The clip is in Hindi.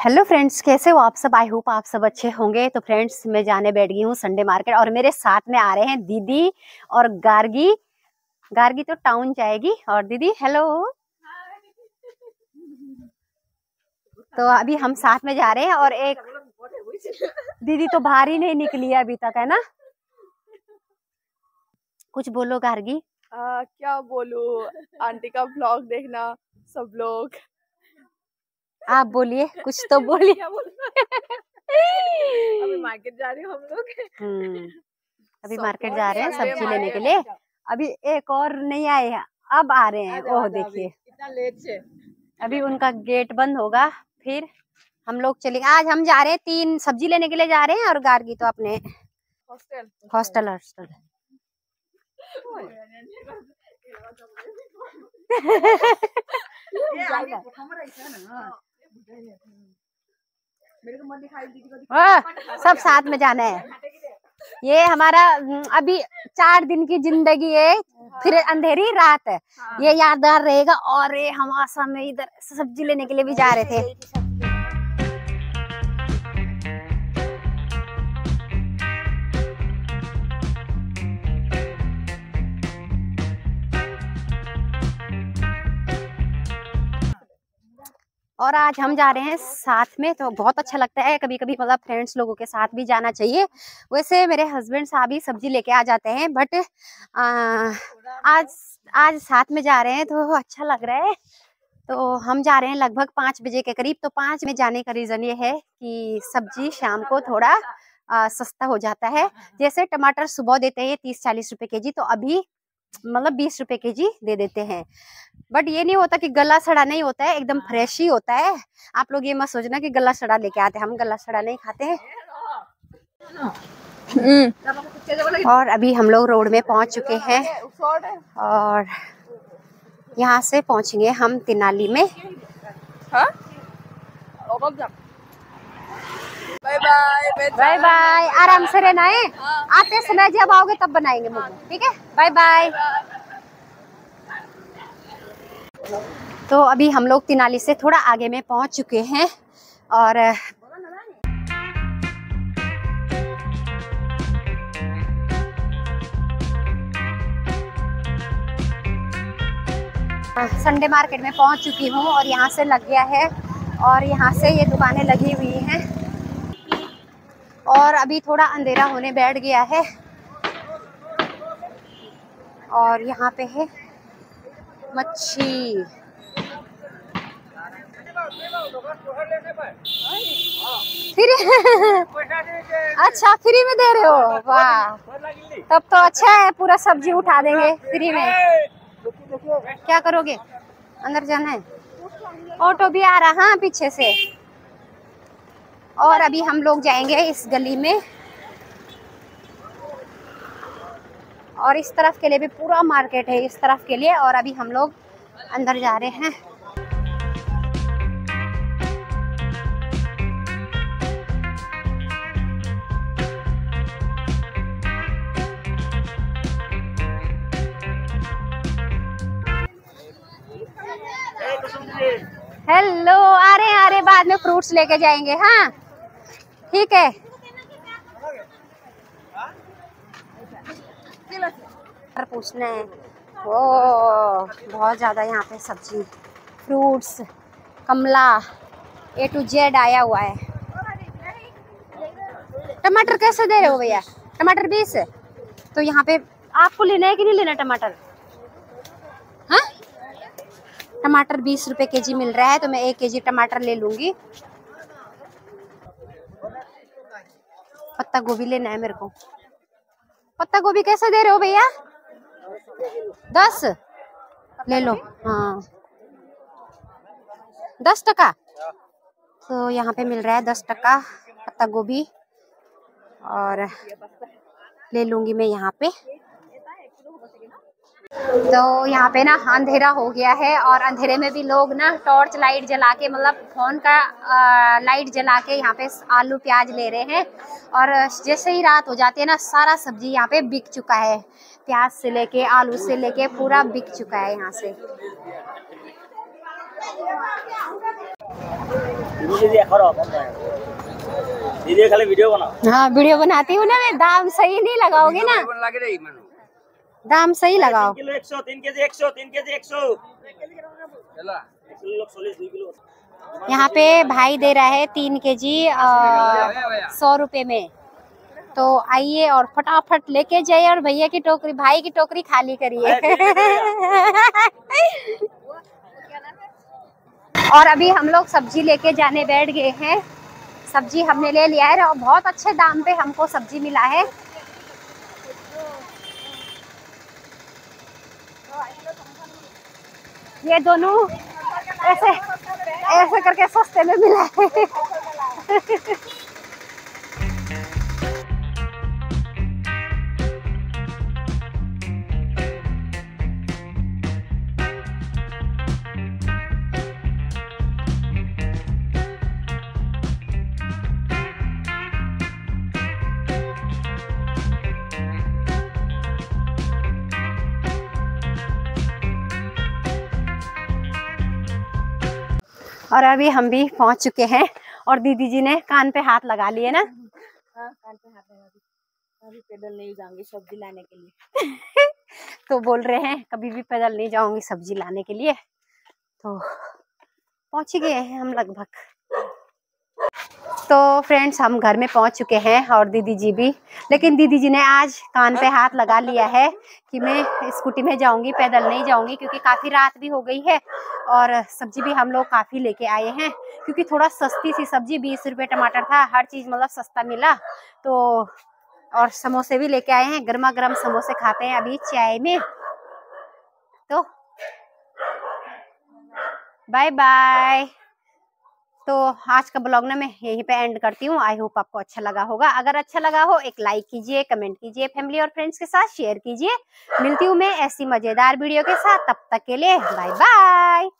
हेलो फ्रेंड्स कैसे हो आप सब? आई होप आप सब अच्छे होंगे। तो फ्रेंड्स मैं जाने बैठ गई हूँ संडे मार्केट और मेरे साथ में आ रहे हैं दीदी और गार्गी। गार्गी तो टाउन जाएगी और दीदी हेलो तो अभी हम साथ में जा रहे हैं और एक दीदी तो बाहर ही नहीं निकली है अभी तक है ना? कुछ बोलो गार्गी। आ, क्या बोलू? आंटी का ब्लॉग देखना सब लोग। आप बोलिए कुछ तो बोलिए। अभी मार्केट जा रही हम लोग? हम्म अभी मार्केट जा रहे हैं सब्ज़ी लेने के लिए। अभी एक और नहीं आए हैं अब आ रहे हैं। ओह देखिए। इतना लेट से। अभी उनका गेट बंद होगा फिर हम लोग चलेंगे। आज हम जा रहे हैं तीन सब्ज़ी लेने के लिए जा रहे हैं और गार्गी तो अपने हॉस्टल हॉस्टल हॉस्टल हाँ, सब साथ में जाना है। ये हमारा हम्म, अभी चार दिन की ज़िंदगी है फिर अंधेरी रात है। ये यादगार रहेगा और ये हम आसाम में इधर सब्ज़ी लेने के लिए भी जा रहे थे। और आज हम जा रहे हैं साथ में तो बहुत अच्छा लगता है। कभी कभी मतलब फ्रेंड्स लोगों के साथ भी जाना चाहिए। वैसे मेरे हस्बैंड साहब ही सब्ज़ी लेके आ जाते हैं बट आज आज साथ में जा रहे हैं तो अच्छा लग रहा है। तो हम जा रहे हैं लगभग पाँच बजे के करीब तो पाँच में जाने का रीज़न ये है कि सब्ज़ी शाम को थोड़ा आ, सस्ता हो जाता है। जैसे टमाटर सुबह देते हैं तीस चालीस रुपए के जी तो अभी मतलब बीस रुपए के जी दे देते हैं। बट ये नहीं होता कि गला सड़ा नहीं होता है एकदम फ्रेश ही होता है। आप लोग ये मत सोचना कि गला सड़ा लेके आते हैं हम गला सड़ा नहीं खाते हैं। और अभी हम लोग रोड में पहुँच चुके हैं और यहाँ से पहुँचेंगे हम तिनाली में। बाय बाय बाय बाय आराम से रहना है। आते समय जब आओगे तब बनाएँगे मोमो ठीक है? बाय बाय तो अभी हम लोग तिनाली से थोड़ा आगे में पहुँच चुके हैं और संडे मार्केट में पहुँच चुकी हूँ और यहाँ से लग गया है और यहाँ से ये दुकानें लगी हुई हैं। और अभी थोड़ा अंधेरा होने बैठ गया है और यहाँ पे है। मच्छी। फ्री? अच्छा फ्री में दे रहे हो? वाह। तब तो अच्छा है, पूरा सब्ज़ी उठा देंगे फ्री में। क्या करोगे? अंदर जाना है। ऑटो भी आ रहा हाँ पीछे से। और अभी हम लोग जाएँगे इस गली में। और इस तरफ़ के लिए भी पूरा मार्केट है इस तरफ़ के लिए और अभी हम लोग अंदर जा रहे हैं। हेलो आ रहे आ रहे बाद में फ्रूट्स लेके जाएँगे हाँ? ठीक है। और पूछना है। ओ बहुत ज़्यादा यहाँ पे सब्ज़ी, फ्रूट्स, कमला ए टू जेड आया हुआ है। टमाटर कैसे दे रहे हो भैया? टमाटर बीस? तो यहाँ पे आपको लेना है कि नहीं लेना टमाटर? हाँ? टमाटर बीस रुपए के जी मिल रहा है तो मैं एक के जी टमाटर ले लूँगी। पत्ता गोभी लेना है मेरे को। पत्ता गोभी कैसे दे रहे हो भैया? दस? ले लो हाँ। दस टका? तो यहाँ पे मिल रहा है दस टका पत्ता गोभी। और ले लूँगी मैं यहाँ पे। तो यहाँ पे ना अंधेरा हो गया है और अंधेरे में भी लोग ना टॉर्च लाइट जला के मतलब फ़ोन का आ, लाइट जला के यहाँ पे आलू प्याज ले रहे हैं। और जैसे ही रात हो जाती है ना सारा सब्ज़ी यहाँ पे बिक चुका है। प्याज से लेके आलू से लेके पूरा बिक चुका है यहाँ से। वीडियो हाँ वीडियो बनाती हूँ ना मैं दाम सही नहीं लगाओगे ना। दाम सही लगाओ। एक सौ तीन के जी एक सौ तीन के जी एक सौ। यहाँ पे भाई दे रहा है तीन के जी सौ रुपए में। तो आइए और फटाफट लेके जाइए और भैया की टोकरी भाई की टोकरी खाली करिए। और अभी हम लोग सब्ज़ी लेके जाने बैठ गए हैं। सब्ज़ी हमने ले लिया है और बहुत अच्छे दाम पे हमको सब्ज़ी मिला है। ये दोनों ऐसे ऐसे करके सस्ते में मिला है। और अभी हम भी पहुँच चुके हैं और दीदी जी ने कान पे हाथ लगा लिए ना। हाँ कान पे हाथ लगा अभी पैदल नहीं जाऊँगी सब्ज़ी लाने के लिए। तो बोल रहे हैं कभी भी पैदल नहीं जाऊँगी सब्ज़ी लाने के लिए। तो पहुँच गए हैं हम लगभग। तो फ्रेंड्स हम घर में पहुँच चुके हैं और दीदी जी भी। लेकिन दीदी जी ने आज कान पे हाथ लगा लिया है कि मैं स्कूटी में जाऊँगी, पैदल नहीं जाऊँगी, क्योंकि काफ़ी रात भी हो गई है और सब्ज़ी भी हम लोग काफ़ी लेके आए हैं। क्योंकि थोड़ा सस्ती सी सब्ज़ी, बीस रुपये टमाटर था, हर चीज़ मतलब सस्ता मिला। तो और समोसे भी लेके आए हैं गर्मा गर्म समोसे खाते हैं अभी चाय में। तो बाय बाय तो आज का ब्लॉग ना मैं यहीं पे एंड करती हूँ। आई होप आपको अच्छा लगा होगा। अगर अच्छा लगा हो, एक लाइक कीजिए, कमेंट कीजिए, फैमिली और फ्रेंड्स के साथ शेयर कीजिए। मिलती हूँ मैं ऐसी मज़ेदार वीडियो के साथ। तब तक के लिए बाय बाय